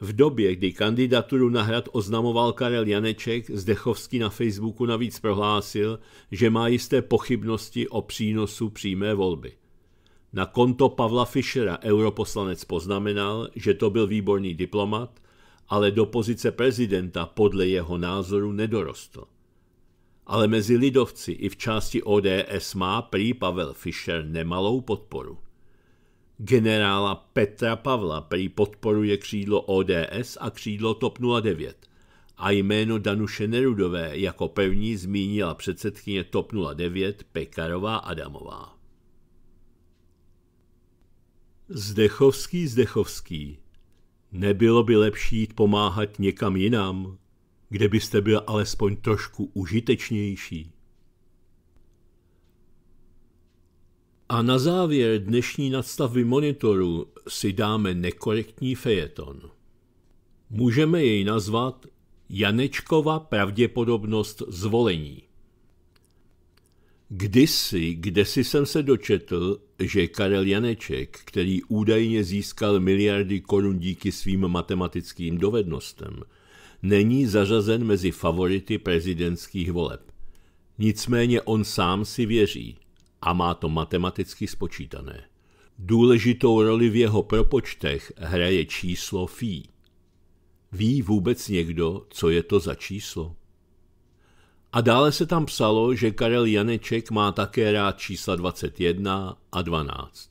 V době, kdy kandidaturu na hrad oznamoval Karel Janeček, Zdechovský na Facebooku navíc prohlásil, že má jisté pochybnosti o přínosu přímé volby. Na konto Pavla Fischera europoslanec poznamenal, že to byl výborný diplomat, ale do pozice prezidenta podle jeho názoru nedorostl. Ale mezi lidovci i v části ODS má prý Pavel Fischer nemalou podporu. Generála Petra Pavla prý podporuje křídlo ODS a křídlo TOP 09 a jméno Danuše Nerudové jako první zmínila předsedkyně TOP 09 Pekarová Adamová. Zdechovský, Zdechovský, nebylo by lepší jít pomáhat někam jinam, kde byste byl alespoň trošku užitečnější? A na závěr dnešní nadstavby monitoru si dáme nekorektní fejeton. Můžeme jej nazvat Janečkova pravděpodobnost zvolení. Kdysi, kdesi jsem se dočetl, že Karel Janeček, který údajně získal miliardy korun díky svým matematickým dovednostem, není zařazen mezi favority prezidentských voleb. Nicméně on sám si věří – a má to matematicky spočítané. Důležitou roli v jeho propočtech hraje číslo phi. Ví vůbec někdo, co je to za číslo? A dále se tam psalo, že Karel Janeček má také rád čísla 21 a 12.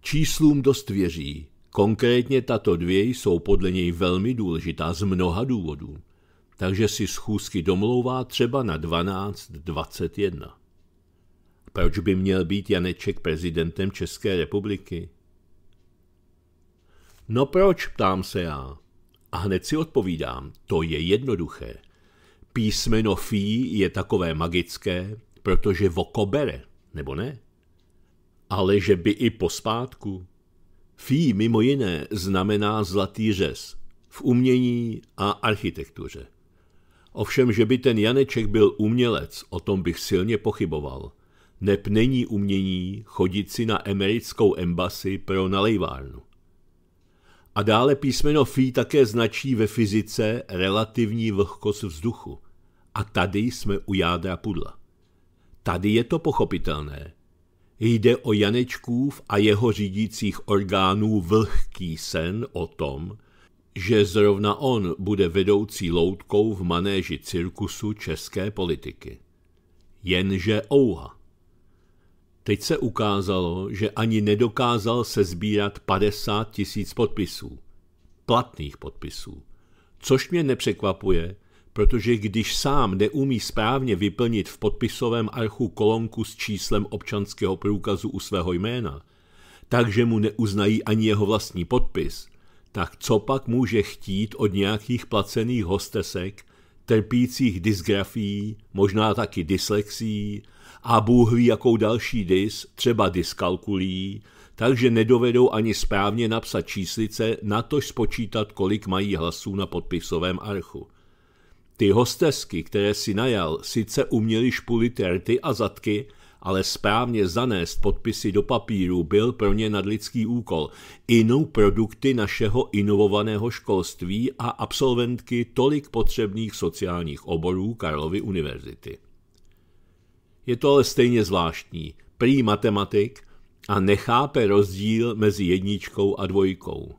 Číslům dost věří, konkrétně tato dvě jsou podle něj velmi důležitá z mnoha důvodů, takže si schůzky domlouvá třeba na 12.21. Proč by měl být Janeček prezidentem České republiky? No proč, ptám se já. A hned si odpovídám, to je jednoduché. Písmeno fí je takové magické, protože voko bere, nebo ne? Ale že by i pospátku. Fí mimo jiné znamená zlatý řez v umění a architektuře. Ovšem, že by ten Janeček byl umělec, o tom bych silně pochyboval – neb není umění chodit si na americkou embasy pro nalejvárnu. A dále písmeno Phi také značí ve fyzice relativní vlhkost vzduchu. A tady jsme u jádra pudla. Tady je to pochopitelné. Jde o Janečkův a jeho řídících orgánů vlhký sen o tom, že zrovna on bude vedoucí loutkou v manéži cirkusu české politiky. Jenže ouha. Teď se ukázalo, že ani nedokázal se sbírat 50 tisíc podpisů. Platných podpisů. Což mě nepřekvapuje, protože když sám neumí správně vyplnit v podpisovém archu kolonku s číslem občanského průkazu u svého jména, takže mu neuznají ani jeho vlastní podpis, tak co pak může chtít od nějakých placených hostesek, trpících dysgrafií, možná taky dyslexí a Bůh ví jakou další dys, třeba dyskalkulí, takže nedovedou ani správně napsat číslice, natož spočítat, kolik mají hlasů na podpisovém archu. Ty hostesky, které si najal, sice uměli špulit rty a zadky, ale správně zanést podpisy do papíru byl pro ně nadlidský úkol. Inou produkty našeho inovovaného školství a absolventky tolik potřebných sociálních oborů Karlovy univerzity. Je to ale stejně zvláštní. Prý matematik a nechápe rozdíl mezi jedničkou a dvojkou.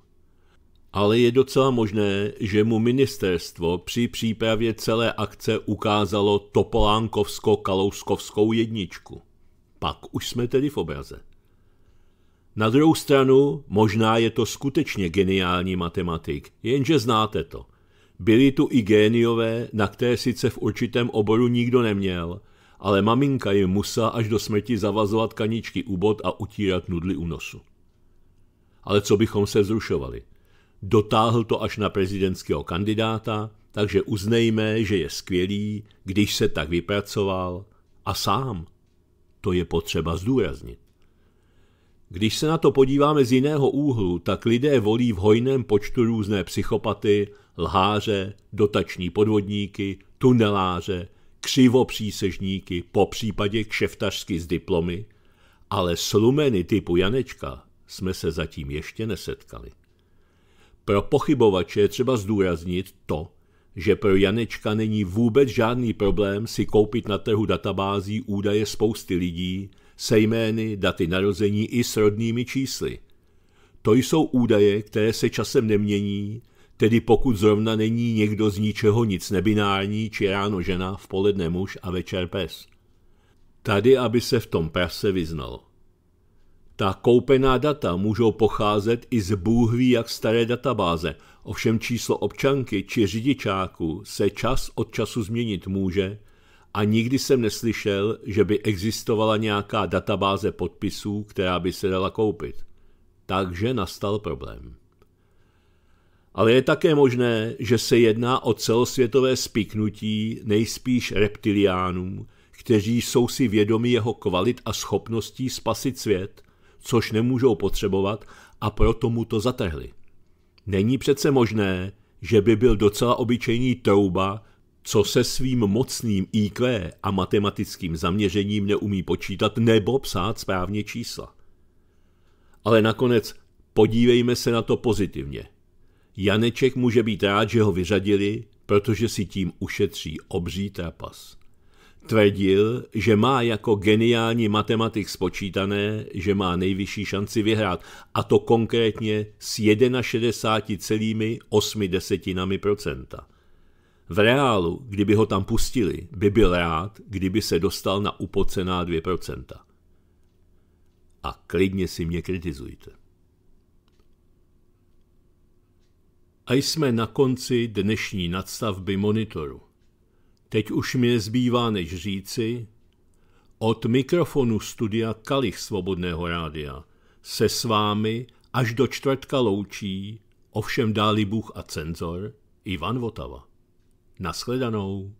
Ale je docela možné, že mu ministerstvo při přípravě celé akce ukázalo Topolánkovsko-Kalouskovskou jedničku. Pak už jsme tedy v obraze. Na druhou stranu, možná je to skutečně geniální matematik, jenže znáte to. Byli tu i géniové, na které sice v určitém oboru nikdo neměl, ale maminka jim musela až do smrti zavazovat kaničky u bod a utírat nudly u nosu. Ale co bychom se vzrušovali? Dotáhl to až na prezidentského kandidáta, takže uznejme, že je skvělý, když se tak vypracoval a sám. To je potřeba zdůraznit. Když se na to podíváme z jiného úhlu, tak lidé volí v hojném počtu různé psychopaty, lháře, dotační podvodníky, tuneláře, křivopřísežníky, po případě kšeftařsky z diplomy, ale slumeny typu Janečka jsme se zatím ještě nesetkali. Pro pochybovače je třeba zdůraznit to, že pro Janečka není vůbec žádný problém si koupit na trhu databází údaje spousty lidí se jmény, daty narození i s rodnými čísly. To jsou údaje, které se časem nemění, tedy pokud zrovna není někdo z ničeho nic nebinární, či ráno žena, v poledne muž a večer pes. Tady, aby se v tom prase vyznalo. Ta koupená data můžou pocházet i z Bůh ví jak staré databáze, ovšem číslo občanky či řidičáku se čas od času změnit může a nikdy jsem neslyšel, že by existovala nějaká databáze podpisů, která by se dala koupit. Takže nastal problém. Ale je také možné, že se jedná o celosvětové spiknutí nejspíš reptiliánů, kteří jsou si vědomi jeho kvalit a schopností spasit svět – což nemůžou potřebovat a proto mu to zatrhli. Není přece možné, že by byl docela obyčejný trouba, co se svým mocným IQ a matematickým zaměřením neumí počítat nebo psát správně čísla. Ale nakonec podívejme se na to pozitivně. Janeček může být rád, že ho vyřadili, protože si tím ušetří obří trapas. Tvrdil, že má jako geniální matematik spočítané, že má nejvyšší šanci vyhrát, a to konkrétně s 61,8 desetinami procenta. V reálu, kdyby ho tam pustili, by byl rád, kdyby se dostal na upocená 2%. A klidně si mě kritizujte. A jsme na konci dnešní nadstavby monitoru. Teď už mi nezbývá než říci, od mikrofonu studia Kalich Svobodného rádia se s vámi až do čtvrtka loučí, ovšem dáli Bůh a cenzor, Ivan Votava. Naschledanou.